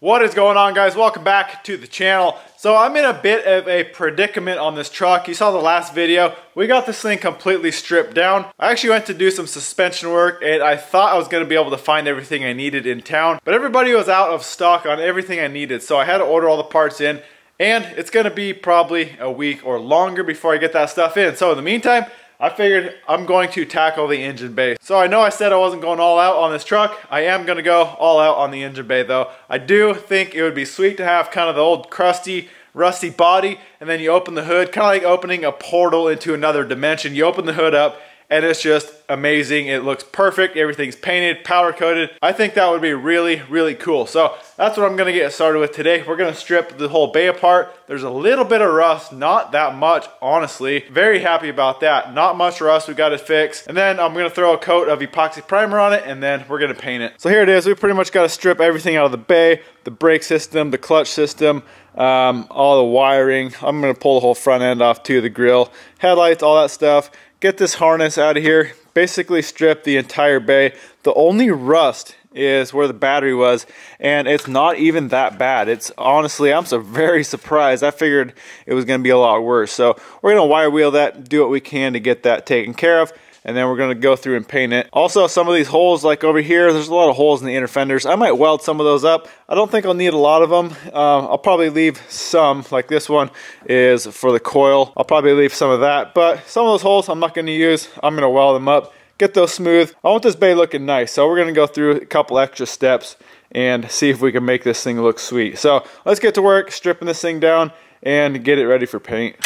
What is going on guys? Welcome back to the channel. So I'm in a bit of a predicament on this truck. You saw the last video. We got this thing completely stripped down. I actually went to do some suspension work and I thought I was gonna be able to find everything I needed in town, but everybody was out of stock on everything I needed. So I had to order all the parts in and it's gonna be probably a week or longer before I get that stuff in. So in the meantime, I figured I'm going to tackle the engine bay. So I know I said I wasn't going all out on this truck. I am gonna go all out on the engine bay though. I do think it would be sweet to have kind of the old crusty, rusty body and then you open the hood, kind of like opening a portal into another dimension. You open the hood up and it's just amazing. It looks perfect. Everything's painted, powder coated. I think that would be really, really cool. So that's what I'm gonna get started with today. We're gonna strip the whole bay apart. There's a little bit of rust, not that much, honestly. Very happy about that. Not much rust, we got it fixed. And then I'm gonna throw a coat of epoxy primer on it and then we're gonna paint it. So here it is. We pretty much gotta strip everything out of the bay, the brake system, the clutch system, um, all the wiring. I'm gonna pull the whole front end off too, the grill, headlights, all that stuff get this harness out of here, basically strip the entire bay. The only rust is where the battery was and it's not even that bad. It's honestly I'm so very surprised. I figured it was gonna be a lot worse. So we're gonna wire wheel that do what we can to get that taken care of and then we're going to go through and paint it. Also, some of these holes, like over here, there's a lot of holes in the inner fenders. I might weld some of those up. I don't think I'll need a lot of them. Um, I'll probably leave some, like this one is for the coil. I'll probably leave some of that, but some of those holes I'm not going to use. I'm going to weld them up, get those smooth. I want this bay looking nice, so we're going to go through a couple extra steps and see if we can make this thing look sweet. So let's get to work stripping this thing down and get it ready for paint.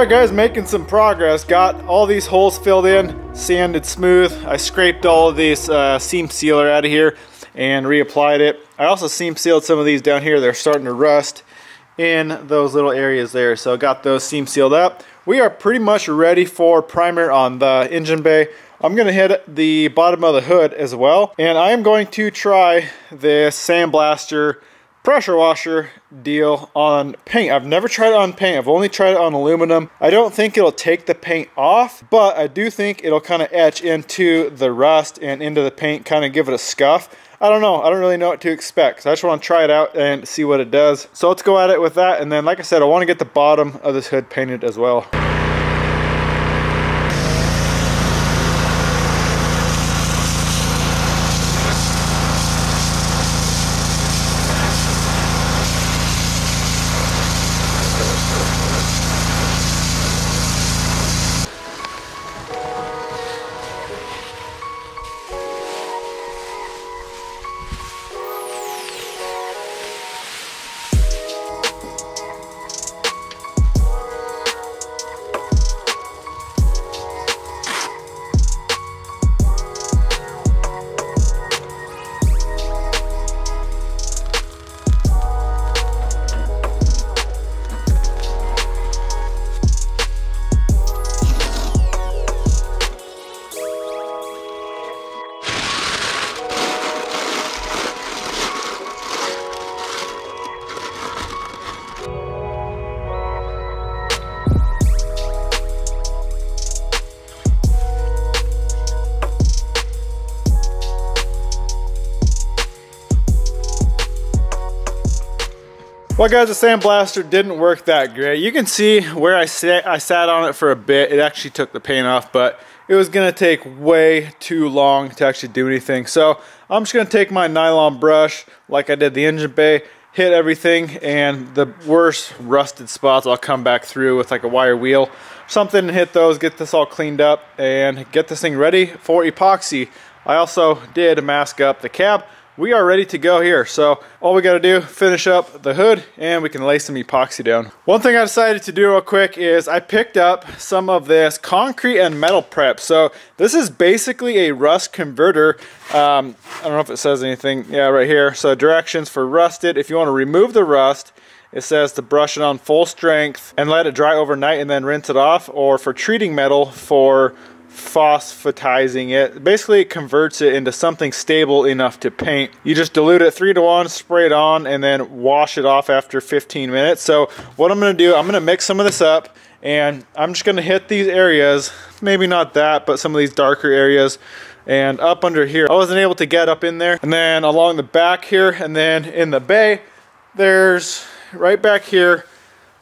Alright guys, making some progress. Got all these holes filled in, sanded smooth. I scraped all of these uh, seam sealer out of here and reapplied it. I also seam sealed some of these down here. They're starting to rust in those little areas there. So got those seam sealed up. We are pretty much ready for primer on the engine bay. I'm to hit the bottom of the hood as well. And I am going to try this Sandblaster pressure washer deal on paint. I've never tried it on paint. I've only tried it on aluminum. I don't think it'll take the paint off, but I do think it'll kind of etch into the rust and into the paint, kind of give it a scuff. I don't know. I don't really know what to expect. So I just want to try it out and see what it does. So let's go at it with that. And then, like I said, I want to get the bottom of this hood painted as well. Well guys, the sandblaster didn't work that great. You can see where I sat, I sat on it for a bit. It actually took the paint off, but it was gonna take way too long to actually do anything. So I'm just gonna take my nylon brush, like I did the engine bay, hit everything, and the worst rusted spots I'll come back through with like a wire wheel. Something to hit those, get this all cleaned up, and get this thing ready for epoxy. I also did mask up the cab we are ready to go here. So all we got to do, finish up the hood and we can lay some epoxy down. One thing I decided to do real quick is I picked up some of this concrete and metal prep. So this is basically a rust converter. Um, I don't know if it says anything. Yeah, right here. So directions for rusted. If you want to remove the rust, it says to brush it on full strength and let it dry overnight and then rinse it off. Or for treating metal for phosphatizing it. Basically, it converts it into something stable enough to paint. You just dilute it 3 to 1, spray it on, and then wash it off after 15 minutes. So what I'm going to do, I'm going to mix some of this up, and I'm just going to hit these areas, maybe not that, but some of these darker areas, and up under here. I wasn't able to get up in there. And then along the back here, and then in the bay, there's right back here,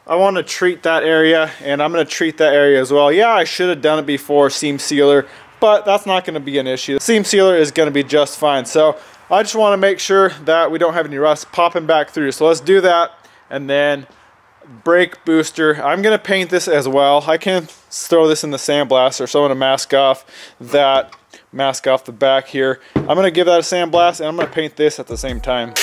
I want to treat that area and I'm going to treat that area as well. Yeah, I should have done it before seam sealer, but that's not going to be an issue. Seam sealer is going to be just fine. So I just want to make sure that we don't have any rust popping back through. So let's do that and then brake booster. I'm going to paint this as well. I can throw this in the sandblaster so I'm going to mask off that mask off the back here. I'm going to give that a sandblast and I'm going to paint this at the same time.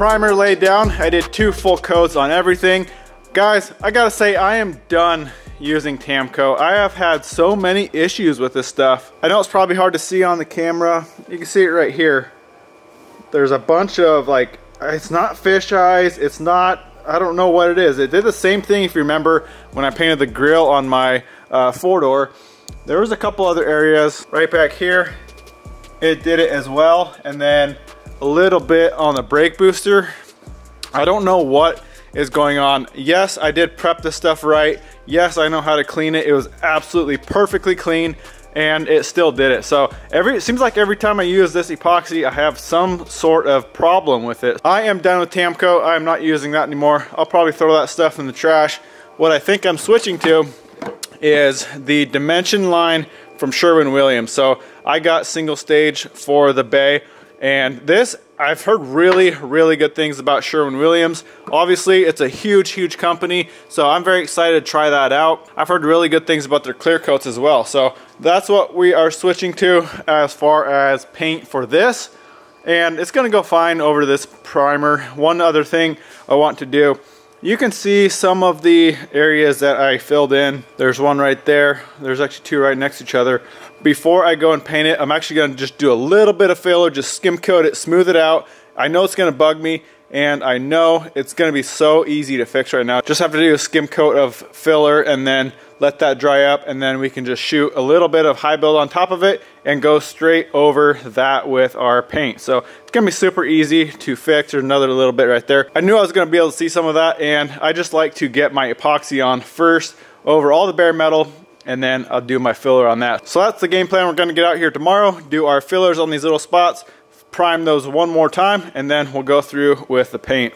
Primer laid down. I did two full coats on everything. Guys, I gotta say, I am done using Tamco. I have had so many issues with this stuff. I know it's probably hard to see on the camera. You can see it right here. There's a bunch of like, it's not fish eyes, it's not, I don't know what it is. It did the same thing if you remember when I painted the grill on my uh, four door. There was a couple other areas right back here. It did it as well. And then a little bit on the brake booster. I don't know what is going on. Yes, I did prep this stuff right. Yes, I know how to clean it. It was absolutely perfectly clean and it still did it. So every it seems like every time I use this epoxy, I have some sort of problem with it. I am done with Tamco. I am not using that anymore. I'll probably throw that stuff in the trash. What I think I'm switching to is the dimension line from Sherwin-Williams. So I got single stage for the bay. And this, I've heard really, really good things about Sherwin-Williams. Obviously, it's a huge, huge company, so I'm very excited to try that out. I've heard really good things about their clear coats as well. So that's what we are switching to as far as paint for this. And it's gonna go fine over this primer. One other thing I want to do you can see some of the areas that I filled in. There's one right there. There's actually two right next to each other. Before I go and paint it, I'm actually gonna just do a little bit of filler, just skim coat it, smooth it out. I know it's gonna bug me, and I know it's gonna be so easy to fix right now. Just have to do a skim coat of filler and then let that dry up and then we can just shoot a little bit of high build on top of it and go straight over that with our paint. So it's gonna be super easy to fix. There's another little bit right there. I knew I was gonna be able to see some of that and I just like to get my epoxy on first over all the bare metal and then I'll do my filler on that. So that's the game plan. We're gonna get out here tomorrow, do our fillers on these little spots, prime those one more time, and then we'll go through with the paint.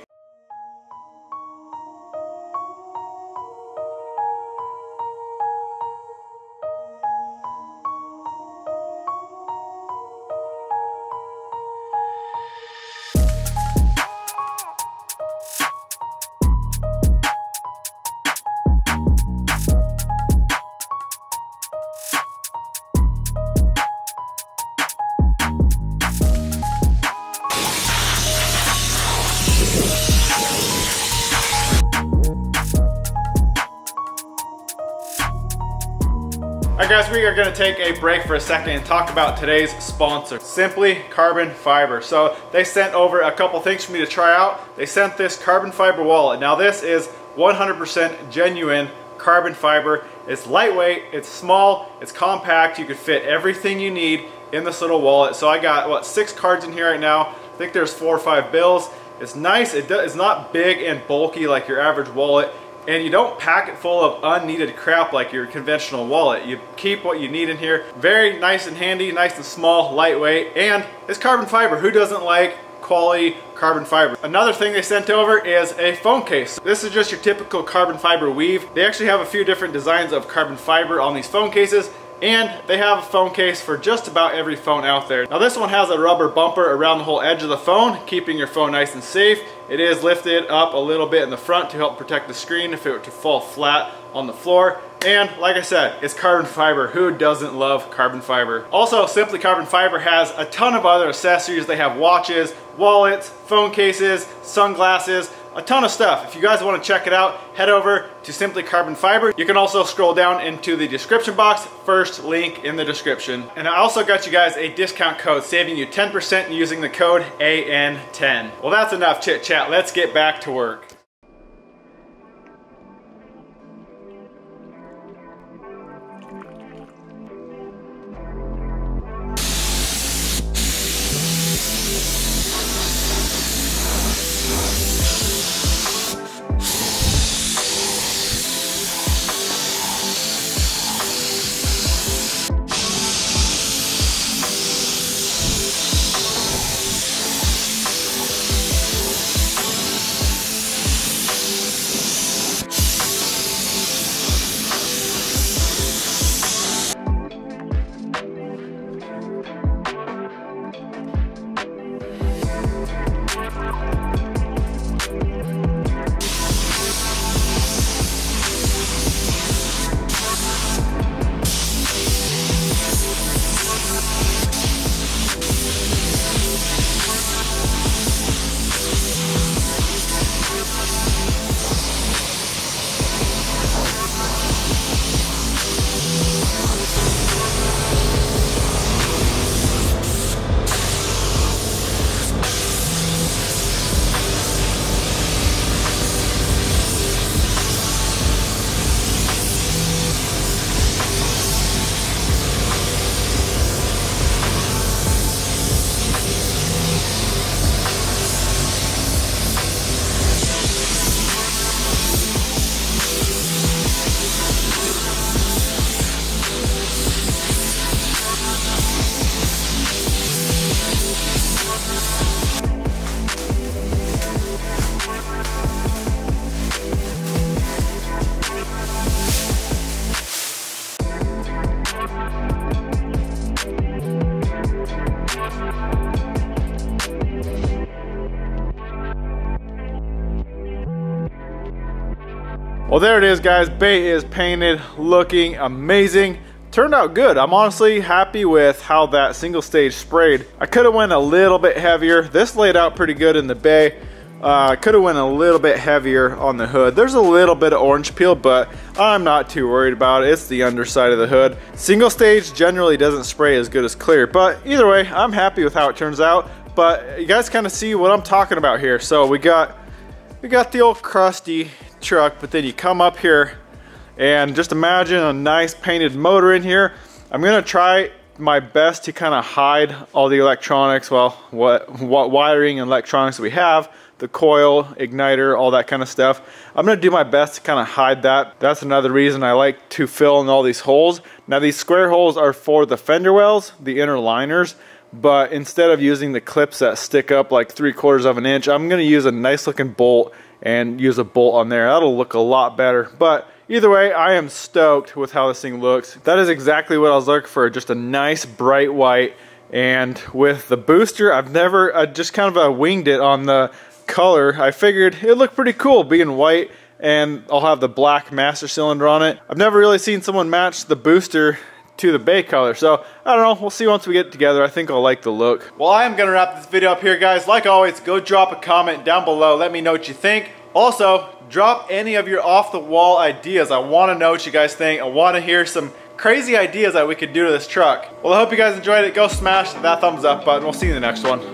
Alright guys, we are to take a break for a second and talk about today's sponsor, Simply Carbon Fiber. So they sent over a couple things for me to try out. They sent this carbon fiber wallet. Now this is 100% genuine carbon fiber. It's lightweight, it's small, it's compact. You could fit everything you need in this little wallet. So I got, what, six cards in here right now. I think there's four or five bills. It's nice, it does, it's not big and bulky like your average wallet and you don't pack it full of unneeded crap like your conventional wallet. You keep what you need in here. Very nice and handy, nice and small, lightweight, and it's carbon fiber. Who doesn't like quality carbon fiber. Another thing they sent over is a phone case. This is just your typical carbon fiber weave. They actually have a few different designs of carbon fiber on these phone cases and they have a phone case for just about every phone out there. Now this one has a rubber bumper around the whole edge of the phone, keeping your phone nice and safe. It is lifted up a little bit in the front to help protect the screen if it were to fall flat on the floor. And like I said, it's carbon fiber. Who doesn't love carbon fiber? Also, Simply Carbon Fiber has a ton of other accessories. They have watches, wallets, phone cases, sunglasses, a ton of stuff. If you guys want to check it out, head over to Simply Carbon Fiber. You can also scroll down into the description box, first link in the description. And I also got you guys a discount code saving you 10% using the code AN10. Well, that's enough chit chat. Let's get back to work. There it is, guys. Bay is painted, looking amazing. Turned out good. I'm honestly happy with how that single stage sprayed. I could have went a little bit heavier. This laid out pretty good in the bay. Uh, could have went a little bit heavier on the hood. There's a little bit of orange peel, but I'm not too worried about it. It's the underside of the hood. Single stage generally doesn't spray as good as clear, but either way, I'm happy with how it turns out. But you guys kind of see what I'm talking about here. So we got we got the old crusty truck, but then you come up here and just imagine a nice painted motor in here. I'm gonna try my best to kind of hide all the electronics, well, what, what wiring and electronics we have, the coil, igniter, all that kind of stuff. I'm gonna do my best to kind of hide that. That's another reason I like to fill in all these holes. Now these square holes are for the fender wells, the inner liners, but instead of using the clips that stick up like three quarters of an inch, I'm gonna use a nice looking bolt and use a bolt on there. That'll look a lot better. But either way, I am stoked with how this thing looks. That is exactly what I was looking for, just a nice bright white. And with the booster, I've never, I just kind of uh, winged it on the color. I figured it looked pretty cool being white and I'll have the black master cylinder on it. I've never really seen someone match the booster to the bay color. So I don't know, we'll see once we get together. I think I'll like the look. Well, I am gonna wrap this video up here, guys. Like always, go drop a comment down below. Let me know what you think. Also, drop any of your off the wall ideas. I wanna know what you guys think. I wanna hear some crazy ideas that we could do to this truck. Well, I hope you guys enjoyed it. Go smash that thumbs up button. We'll see you in the next one.